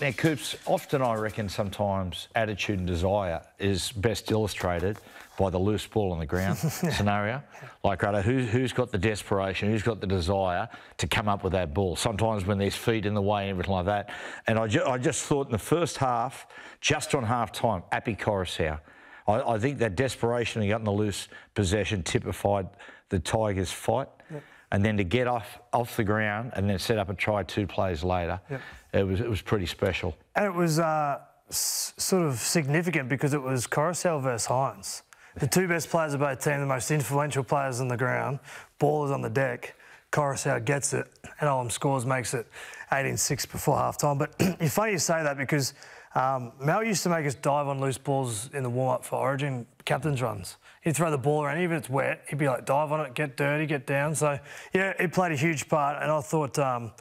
Now, Coops, often I reckon sometimes attitude and desire is best illustrated by the loose ball on the ground scenario. Like, right, who, who's got the desperation, who's got the desire to come up with that ball? Sometimes when there's feet in the way and everything like that. And I, ju I just thought in the first half, just on half time, Api Koroisau, I, I, think that desperation he getting the loose possession typified the Tigers' fight. Yep. And then to get off off the ground and then set up a try two plays later, yep. it was it was pretty special. And it was uh, sort of significant because it was Koroisau versus Hynes. The two best players of both teams, the most influential players on the ground, ballers on the deck. Koroisau gets it, and Olam scores, makes it 18-6 before half-time. But it's funny you say that because um, Mal used to make us dive on loose balls in the warm-up for Origin captain's runs. He'd throw the ball around, even if it's wet, he'd be like, dive on it, get dirty, get down. So, yeah, it played a huge part, and I thought... Um,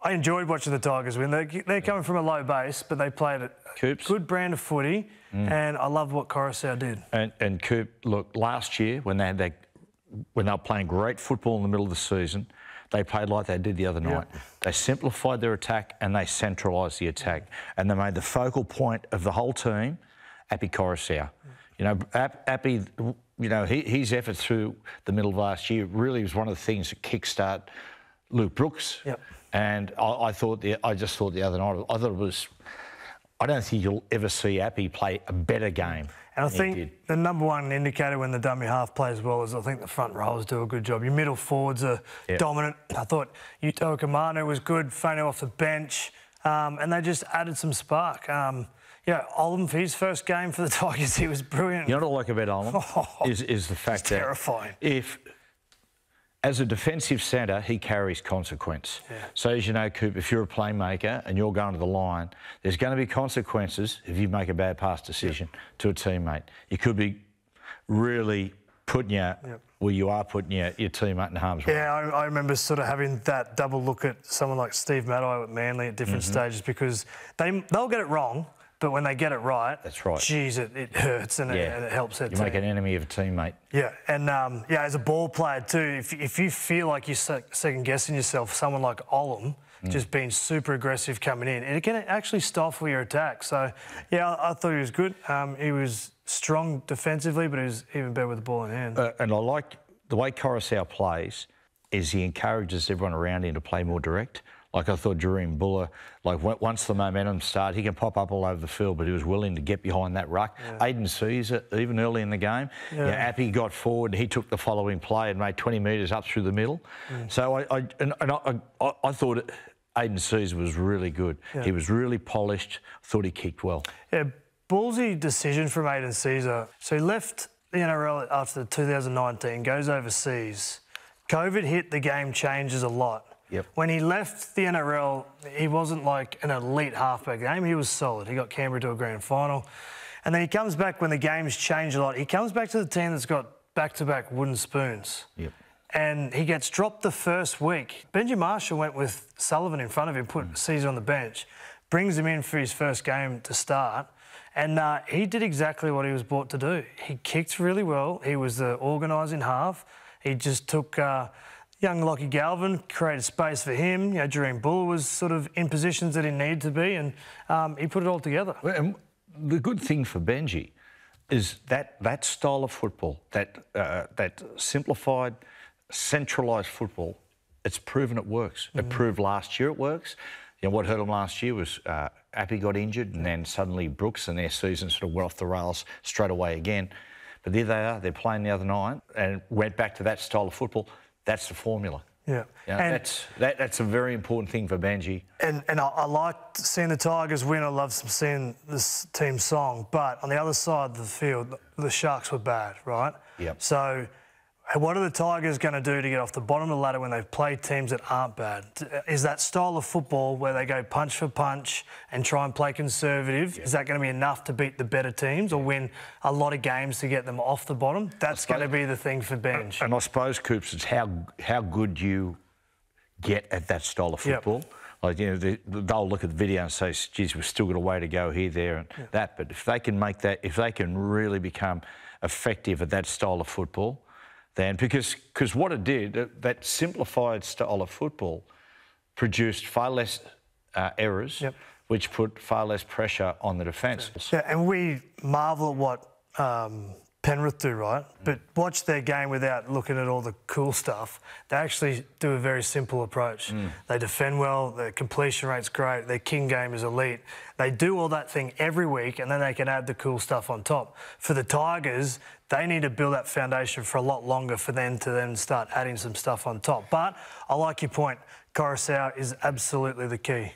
I enjoyed watching the Tigers win. They're, they're coming from a low base, but they played a Coops. good brand of footy, mm. and I love what Koroisau did. And, and Coop, look, last year when they had that, when they were playing great football in the middle of the season, they played like they did the other night. Yeah. They simplified their attack and they centralised the attack, and they made the focal point of the whole team, Api Koroisau. You know, Api, you know, he, his effort through the middle of last year really was one of the things that kickstart Luke Brooks. Yep. And I, I, thought the, I just thought the other night, I thought it was. I don't think you'll ever see Api play a better game. And I think the number one indicator when the dummy half plays well is I think the front rowers do a good job. Your middle forwards are yep. dominant. I thought Utoikamanu was good, Fano off the bench, um, and they just added some spark. Um, yeah, Olam for his first game for the Tigers, he was brilliant. You know what I like about Olam oh, is, is the fact that terrifying. if as a defensive centre, he carries consequence. Yeah. So, as you know, Coop, if you're a playmaker and you're going to the line, there's going to be consequences if you make a bad pass decision yep. to a teammate. You could be really putting your, yep. well, you are putting your, your teammate in harm's way. Yeah, I, I, remember sort of having that double look at someone like Steve Matai at Manly at different mm -hmm. stages because they, they'll get it wrong, but when they get it right, that's right. Geez, it, it hurts and, yeah. it, and it helps their You team. make an enemy of a teammate. Yeah, and um, yeah, as a ball player too, if, if you feel like you're second guessing yourself, someone like Olam mm. just being super aggressive coming in, and it can actually stifle your attack. So yeah, I, I thought he was good. Um, he was strong defensively, but he was even better with the ball in hand. Uh, and I like the way Koroisau plays. Is he encourages everyone around him to play more direct. Like I thought Jahream Bula, like once the momentum started, he can pop up all over the field, but he was willing to get behind that ruck. Yeah. Aidan Sezer, even early in the game, yeah. Api got forward, and he took the following play and made 20 metres up through the middle. Mm. So I, I, and, and I, I, I, thought Aidan Sezer was really good. Yeah. He was really polished, thought he kicked well. Yeah, ballsy decision from Aidan Sezer. So he left the NRL after 2019, goes overseas. COVID hit, the game changes a lot. Yep. When he left the NRL, he wasn't like an elite halfback game. He was solid. He got Canberra to a grand final. And then he comes back when the game's changed a lot. He comes back to the team that's got back-to-back wooden spoons. Yep. And he gets dropped the first week. Benji Marshall went with Sullivan in front of him, put mm. Sezer on the bench, brings him in for his first game to start. And uh, he did exactly what he was brought to do. He kicked really well. He was the organising half. He just took... Uh, young Lockie Galvin created space for him. You know, Bula was sort of in positions that he needed to be, and um, he put it all together. And the good thing for Benji is that that style of football, that uh, that simplified, centralised football, it's proven it works. Mm. It proved last year it works. You know, what hurt him last year was uh, Api got injured, and then suddenly Brooks and their season sort of went off the rails straight away again. But there they are. They're playing the other night and went back to that style of football. That's the formula. Yeah, and that's that, that's a very important thing for Benji. And and I, I like seeing the Tigers win. I love seeing this team song. But on the other side of the field, the Sharks were bad, right? Yeah. So what are the Tigers going to do to get off the bottom of the ladder when they've played teams that aren't bad? Uh, is that style of football where they go punch for punch and try and play conservative? Yeah. Is that going to be enough to beat the better teams or win a lot of games to get them off the bottom? That's suppose, going to be the thing for Benj. And I suppose, Coops, it's how how good you get at that style of football. Yep. Like, you know, they, will look at the video and say, geez, we've still got a way to go here, there, and yep. that. But if they can make that, if they can really become effective at that style of football, than because because what it did that simplified style of football produced far less uh, errors, yep. which put far less pressure on the defence. Yeah, and we marvel at what um, Penrith do, right? Mm. But watch their game without looking at all the cool stuff. They actually do a very simple approach. Mm. They defend well, their completion rate's great, their king game is elite. They do all that thing every week and then they can add the cool stuff on top. For the Tigers, they need to build that foundation for a lot longer for them to then start adding some stuff on top. But I like your point. Koroisau is absolutely the key.